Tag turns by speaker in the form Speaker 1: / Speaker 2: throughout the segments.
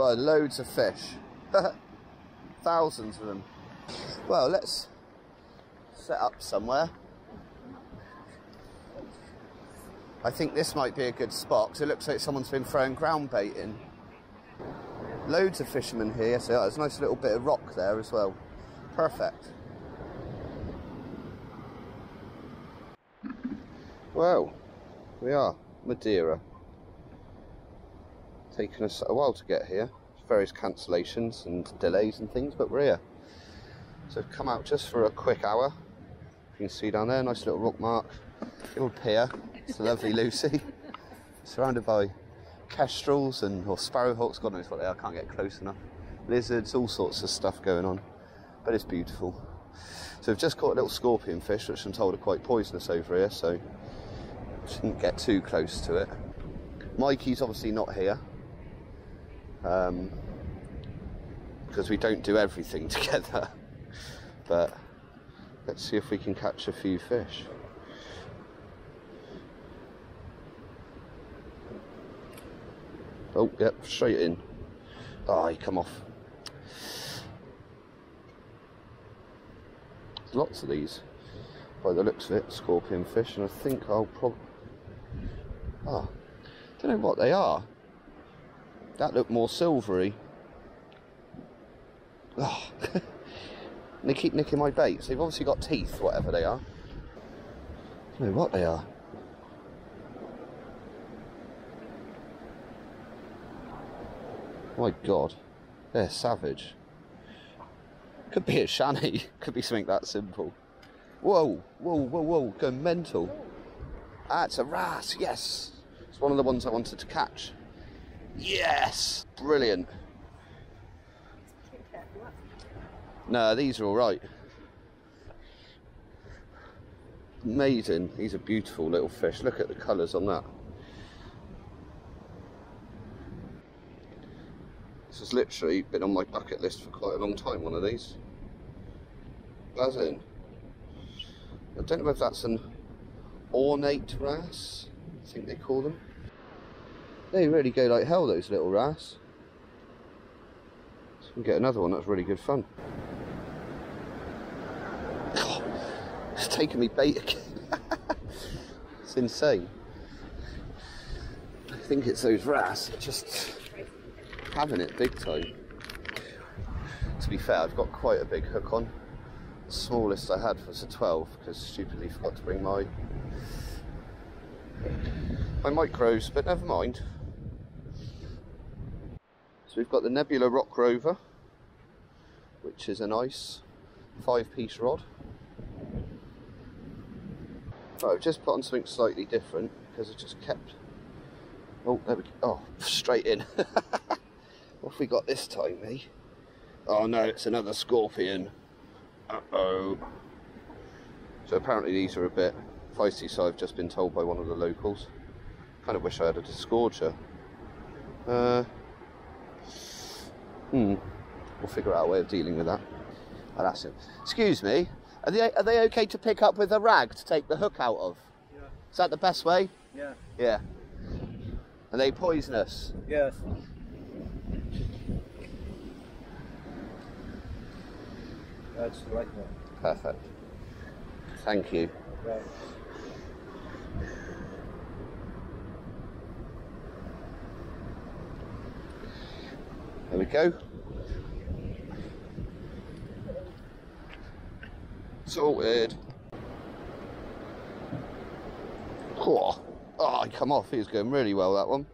Speaker 1: Well, loads of fish. Thousands of them. Well, let's set up somewhere. I think this might be a good spot because it looks like someone's been throwing ground bait in. Loads of fishermen here, so there's a nice little bit of rock there as well. Perfect. Well, we are Madeira. Taken us a while to get here. Various cancellations and delays and things, but we're here. So I've come out just for a quick hour. You can see down there, nice little rock mark. Little pier. It's a lovely Lucy. Surrounded by kestrels and or sparrowhawks, God knows what they are, I can't get close enough. Lizards, all sorts of stuff going on. But it's beautiful. So we've just caught a little scorpion fish, which I'm told are quite poisonous over here, so shouldn't get too close to it. Mikey's obviously not here. Um, because we don't do everything together. But let's see if we can catch a few fish. Oh, yep, straight in. Oh, he come off. Lots of these, by the looks of it, scorpion fish, and I think I'll probably. Ah, don't know what they are. That looked more silvery. Oh, they keep nicking my baits. They've obviously got teeth, whatever they are. I know what they are. My God, they're savage. Could be a shanny. Could be something that simple. Whoa, whoa, whoa, whoa, go mental. Ah, it's a wrasse, yes. It's one of the ones I wanted to catch. Yes, brilliant. No, these are all right. Amazing. These are beautiful little fish. Look at the colours on that. This has literally been on my bucket list for quite a long time, one of these. Buzzing. I don't know if that's an ornate wrasse, I think they call them. They really go like hell, those little wrasse. So we can get another one, that's really good fun. it's taking me bait again. it's insane. I think it's those wrasse, just having it big time. To be fair, I've got quite a big hook on. The smallest I had was a 12 because stupidly forgot to bring my my micros, but never mind. So we've got the Nebula Rock Rover, which is a nice five piece rod. Right, I've just put on something slightly different because I just kept. Oh, there we go. Oh, straight in. what have we got this time, eh? Oh no, it's another scorpion. Uh oh. So apparently these are a bit feisty, so I've just been told by one of the locals. Kind of wish I had a disgorger. Uh, hmm. We'll figure out a way of dealing with that. I'll ask him. Excuse me. Are they are they okay to pick up with a rag to take the hook out of?
Speaker 2: Yeah.
Speaker 1: Is that the best way?
Speaker 2: Yeah.
Speaker 1: Yeah. Are they poisonous?
Speaker 2: Yes. That's the right one.
Speaker 1: Perfect. Thank you. We go. Sorted. Oh, oh, come off. He was going really well, that one.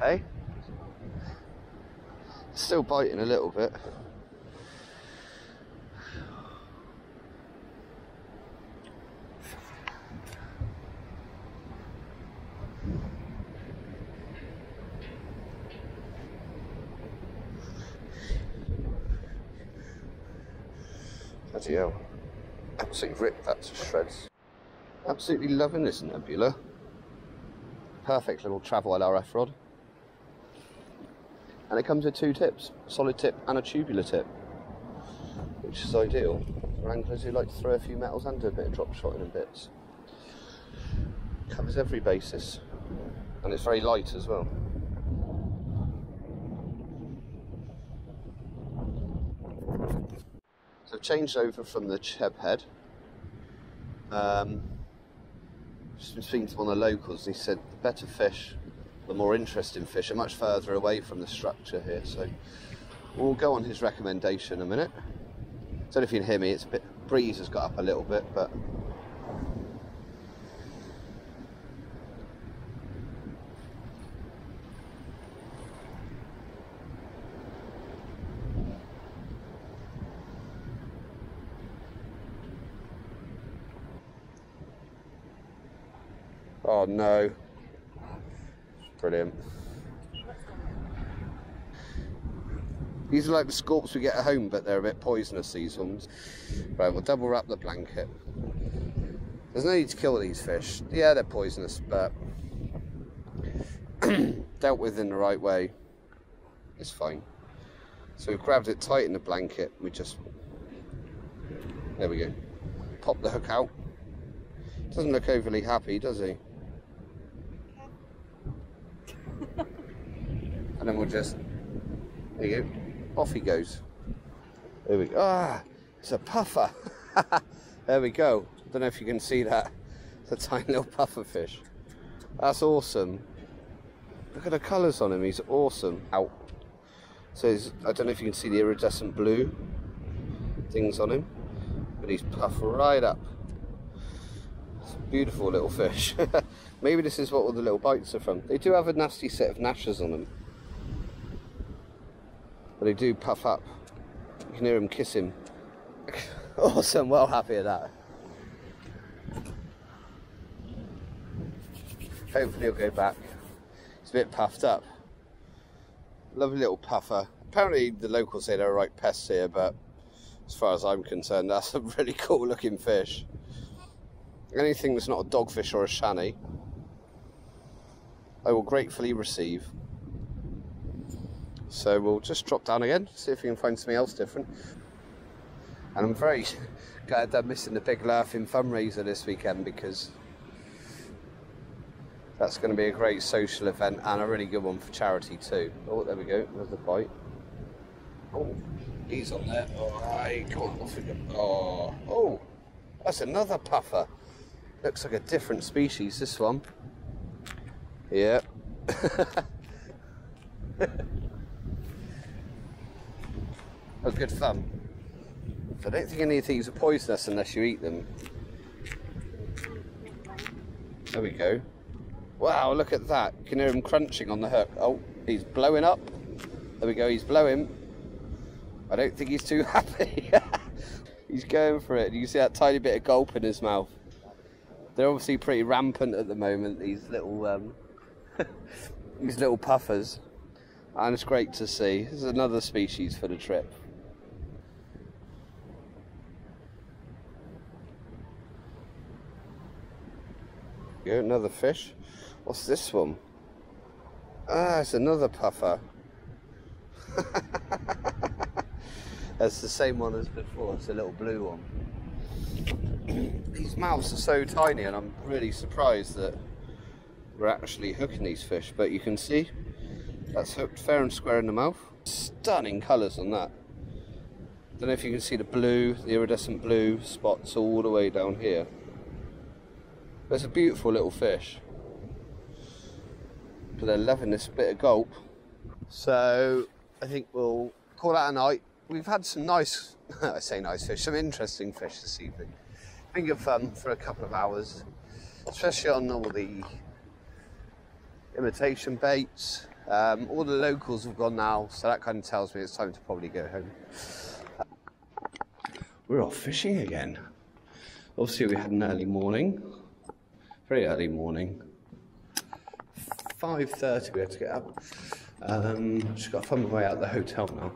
Speaker 1: Hey? Still biting a little bit. Bloody hell. Absolutely ripped that to shreds. Absolutely loving this nebula. Perfect little travel LRF rod. And it comes with two tips, a solid tip and a tubular tip. Which is ideal for anglers who like to throw a few metals and do a bit of drop shotting and bits. covers every basis, and it's very light as well. So I've changed over from the cheb head. Um, just been speaking to one of the locals, he said the better fish, the more interesting fish, are much further away from the structure here. So we'll go on his recommendation in a minute. I don't know if you can hear me, it's a bit breeze has got up a little bit, but Oh no. Brilliant. These are like the scorps we get at home, but they're a bit poisonous, these ones. Right, we'll double wrap the blanket. There's no need to kill these fish. Yeah, they're poisonous, but dealt with in the right way, it's fine. So we've grabbed it tight in the blanket. We just, there we go. Pop the hook out. Doesn't look overly happy, does he? And then we'll just, there you go, off he goes. There we go. Ah, it's a puffer. there we go. Don't know if you can see that. It's a tiny little puffer fish. That's awesome. Look at the colours on him. He's awesome. Out. So I don't know if you can see the iridescent blue things on him, but he's puffed right up. It's a beautiful little fish. Maybe this is what all the little bites are from. They do have a nasty set of gnashes on them. But they do puff up. You can hear him kiss him. awesome, well happy at that. Hopefully he'll go back. He's a bit puffed up. Lovely little puffer. Apparently the locals say they're right pests here, but as far as I'm concerned, that's a really cool looking fish. Anything that's not a dogfish or a shanny, I will gratefully receive. So we'll just drop down again, see if we can find something else different. And I'm very glad I'm missing the big laughing fundraiser this weekend because that's going to be a great social event and a really good one for charity too. Oh, there we go, the bite. Oh, he's on there. Come on, off we. Oh, oh, that's another puffer. Looks like a different species, this one. Yeah. was good fun. I don't think any of these are poisonous unless you eat them. There we go. Wow, look at that. You can hear him crunching on the hook. Oh, he's blowing up. There we go, he's blowing. I don't think he's too happy. he's going for it. You can see that tiny bit of gulp in his mouth. They're obviously pretty rampant at the moment, these little um, these little puffers. And it's great to see. This is another species for the trip. Go, another fish. What's this one? Ah, it's another puffer. That's the same one as before, it's a little blue one. these mouths are so tiny and I'm really surprised that we're actually hooking these fish, but you can see that's hooked fair and square in the mouth. Stunning colours on that. Don't know if you can see the blue, the iridescent blue spots all the way down here. But it's a beautiful little fish but they're loving this bit of gulp. So I think we'll call that a night. We've had some nice, I say nice fish, some interesting fish this evening. Been good fun for a couple of hours, especially on all the imitation baits. Um, all the locals have gone now, so that kind of tells me it's time to probably go home. We're off fishing again. Obviously, we had an early morning, pretty early morning. 5.30 we had to get up. Um, just got to find my way out of the hotel now.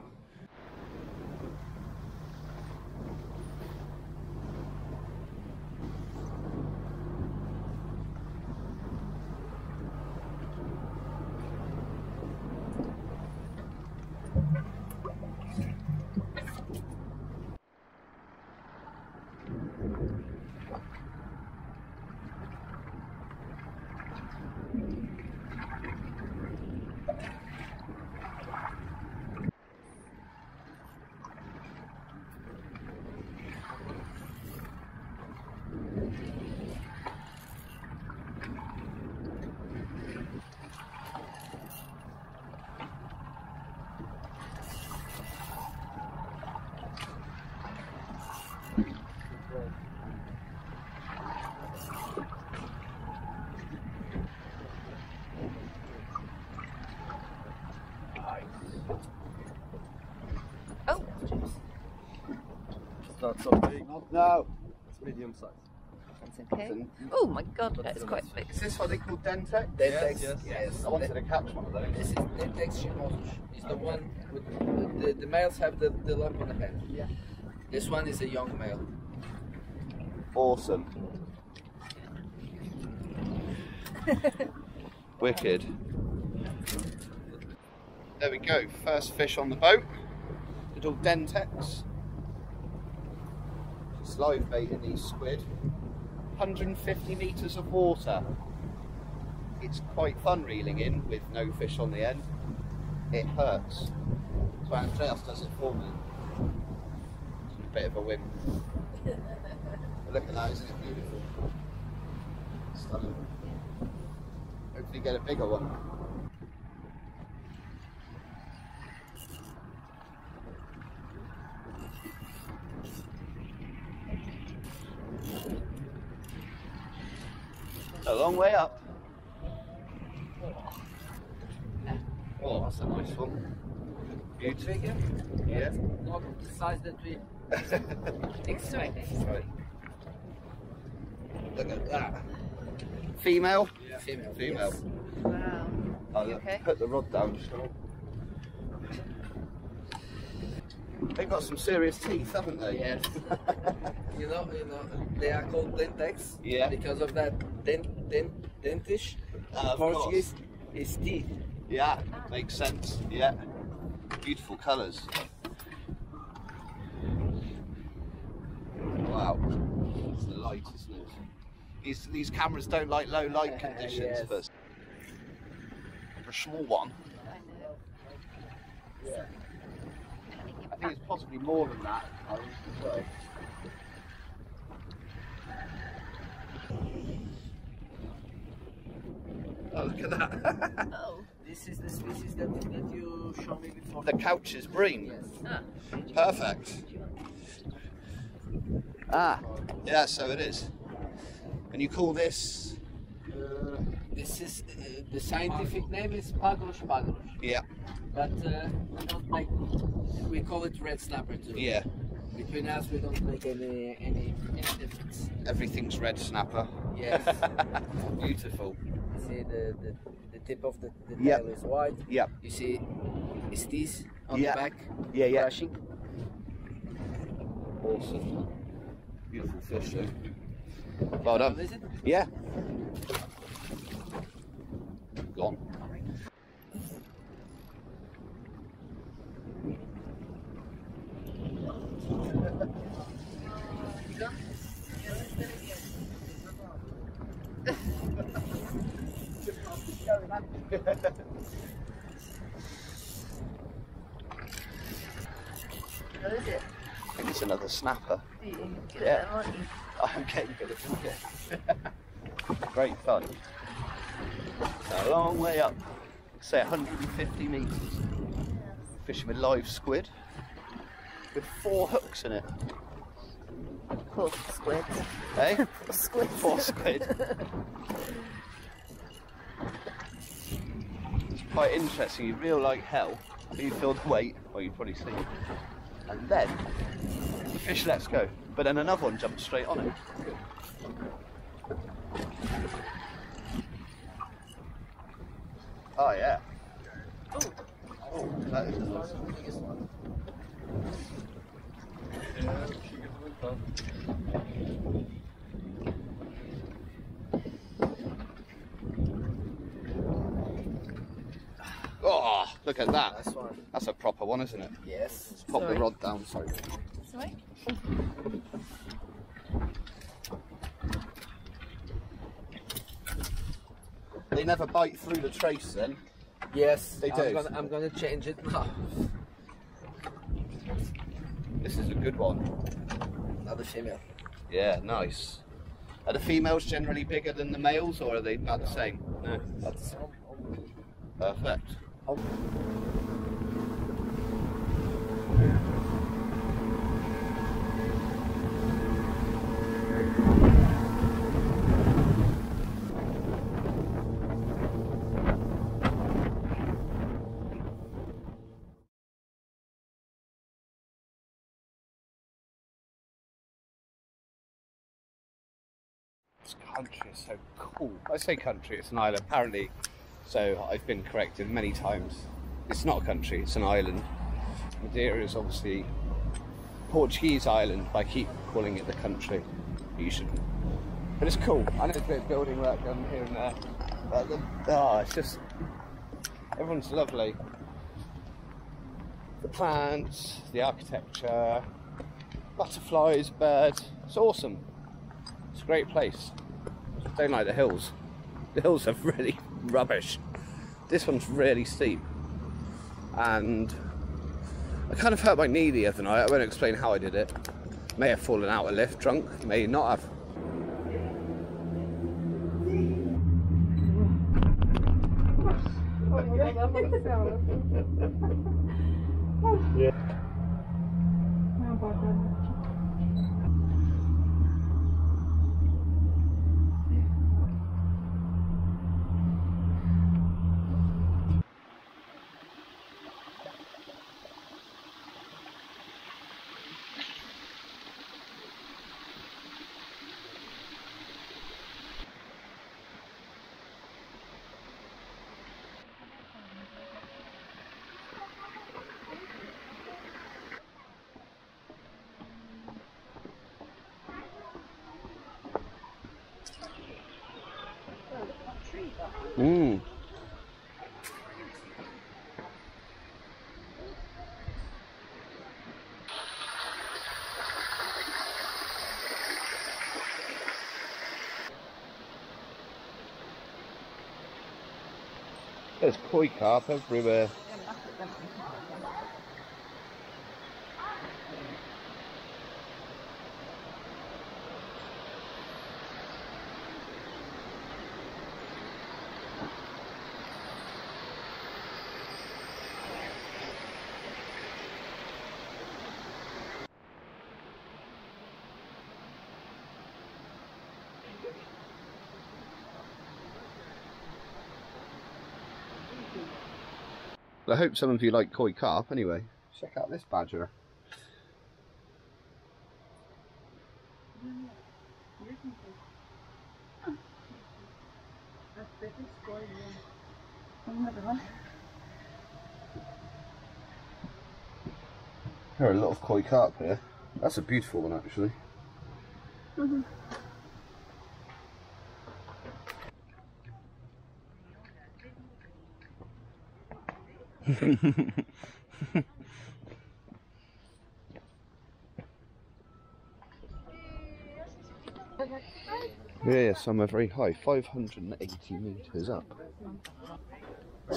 Speaker 2: Oh, jeez. Starts off big.
Speaker 1: Not now.
Speaker 2: It's medium size.
Speaker 3: That's okay. Oh my god, that's, quite big.
Speaker 1: Is this what they call Dentex?
Speaker 4: Dentex,
Speaker 2: yes.
Speaker 4: yes. yes.
Speaker 1: I wanted to catch one of those.
Speaker 4: This is Dentex Shimosh. It's the one with the, the, the males have the, the lump on the head.
Speaker 3: Yeah.
Speaker 4: This one is a young male.
Speaker 1: Awesome. Wicked. There we go. First fish on the boat. Little Dentex. Just live baiting these squid. 150 metres of water. It's quite fun reeling in with no fish on the end. It hurts. So Andreas does it for me. A bit of a. But Look at that, isn't it beautiful? Stunning. Hopefully get a bigger one. A long way up. Oh, that's a nice one. Beautiful.
Speaker 4: Bigger?
Speaker 1: Yeah.
Speaker 4: Not the size that we expect.
Speaker 1: Right. Look at that. Female?
Speaker 4: Female.
Speaker 1: Female.
Speaker 3: Wow.
Speaker 1: Oh,
Speaker 3: I'll okay?
Speaker 1: put the rod down. shall I? They've got some serious teeth, haven't they?
Speaker 4: Yes. you know, you know, they are called dentex
Speaker 1: Yeah.
Speaker 4: because of that dent, dent, dentish.
Speaker 1: Of uh,
Speaker 4: Portuguese is teeth.
Speaker 1: Yeah, makes sense. Yeah. Beautiful colours. Wow. It's the light, isn't it? These, these cameras don't like low light conditions,
Speaker 4: Yes.
Speaker 1: but a small one, I think it's possibly more than that. I think, as well. Oh, look at that.
Speaker 3: Oh.
Speaker 4: This is the species that, that you showed me before.
Speaker 1: the couch's bream.
Speaker 4: Yes.
Speaker 3: Ah.
Speaker 1: Perfect. Ah, yeah, so it is. And you call this?
Speaker 4: Uh, this is uh, the scientific name is Pagrus pagrus,
Speaker 1: Yeah,
Speaker 4: but uh, we don't make. We call it red snapper too.
Speaker 1: yeah.
Speaker 4: Between us, we don't make any any, any difference.
Speaker 1: Everything's red snapper.
Speaker 4: Yes.
Speaker 1: Beautiful.
Speaker 4: You see the, the the tip of the, the
Speaker 1: Yep.
Speaker 4: tail is white.
Speaker 1: Yep.
Speaker 4: You see, it's this on
Speaker 1: Yeah.
Speaker 4: the back.
Speaker 1: Yeah, yeah.
Speaker 4: Brushing.
Speaker 1: Awesome. Beautiful fish, though. Well done.
Speaker 4: Is it?
Speaker 1: Yeah. Gone.
Speaker 3: What is it?
Speaker 1: I think it's another snapper. Yeah. I'm getting good at it. Great fun. A long way up, say 150 metres. Fishing with live squid with four hooks in it.
Speaker 3: Poor squid.
Speaker 1: Eh?
Speaker 3: Squid.
Speaker 1: Four squid. It's quite interesting. You reel like hell, you feel the weight, well, you probably see it. And then the fish lets go, but then another one jumps straight on it. Oh, yeah. Oh, that is nice one. Oh, look at that.
Speaker 4: Nice one.
Speaker 1: That's a proper one, isn't it?
Speaker 4: Yes.
Speaker 1: Let's pop the rod down. Sorry.
Speaker 3: Sorry?
Speaker 1: They never bite through the trace then.
Speaker 4: Yes.
Speaker 1: They
Speaker 4: I'm
Speaker 1: do.
Speaker 4: Gonna, I'm gonna change it now.
Speaker 1: This is a good one.
Speaker 4: Another female.
Speaker 1: Yeah, nice. Are the females generally bigger than the males or are they about the same? No.
Speaker 4: That's
Speaker 1: Perfect. This country is so cool. I say country, it's an island. Apparently, so I've been corrected many times. It's not a country, it's an island. Madeira is obviously Portuguese island, but I keep calling it the country. You shouldn't. But it's cool. I know there's a bit of building work done here and there. But the, oh, it's just everyone's lovely. The plants, the architecture, butterflies, birds. It's awesome. It's a great place. I don't like the hills. The hills are really rubbish. This one's really steep. And I kind of hurt my knee the other night. I won't explain how I did it. May have fallen out a lift drunk, may not have. Mm. There's koi carp everywhere. I hope some of you like koi carp anyway. Check out this badger. There are a lot of koi carp here. That's a beautiful one actually. Mm-hmm. Yeah, some are very high, 580 metres up.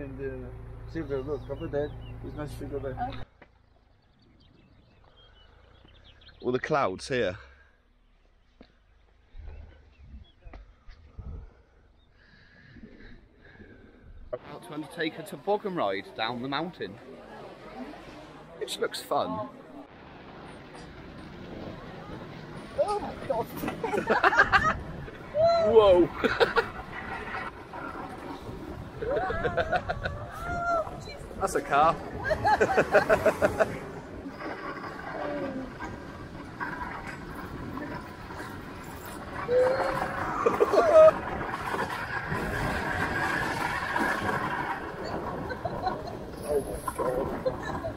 Speaker 2: the and uh, the silver, look, over there is much bigger there.
Speaker 1: All the clouds here. About to undertake a toboggan ride down the mountain. Which looks fun. Oh, oh my god! Whoa! That's a car. Oh I